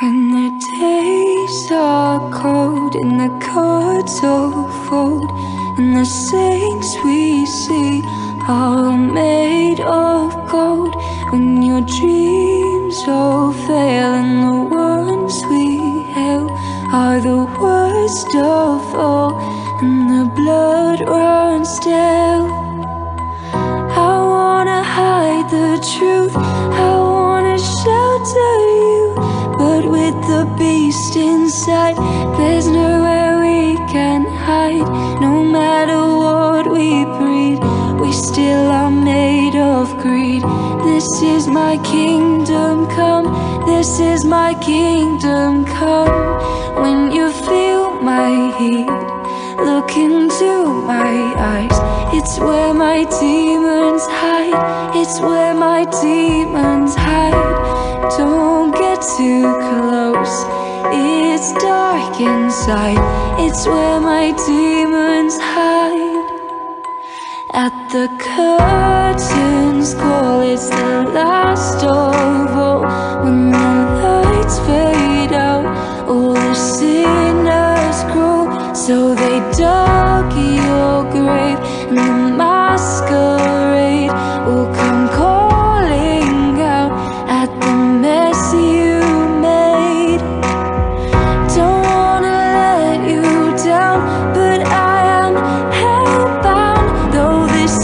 When the days are cold and the cards all fold And the saints we see are made of gold. When your dreams all fail and the ones we hail Are the worst of all. And the blood runs stale inside, there's nowhere we can hide. No matter what we breed, we still are made of greed. This is my kingdom come, this is my kingdom come. When you feel my heat Look into my eyes. It's where my demons hide. It's where my demons hide. Don't get too close It's dark inside. It's where my demons hide. At the curtain's call It's the last of all. When the lights fade out All the sinners grow So they dug your grave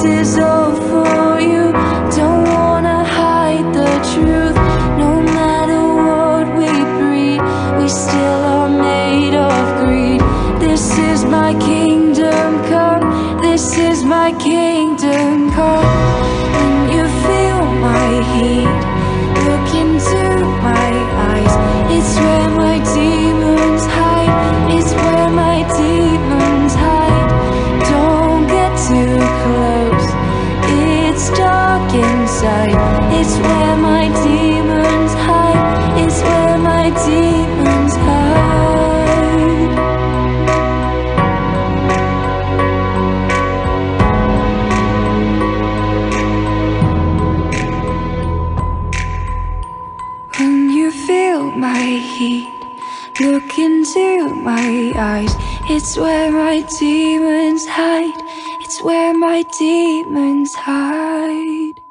is all for you. Don't wanna hide the truth. No matter what we We still are made of greed. This is my kingdom come. This is my kingdom come. You feel my heat Look into my eyes. It's where my demons hide. It's where my demons hide. Don't get too look into my eyes. It's where my demons hide. It's where my demons hide.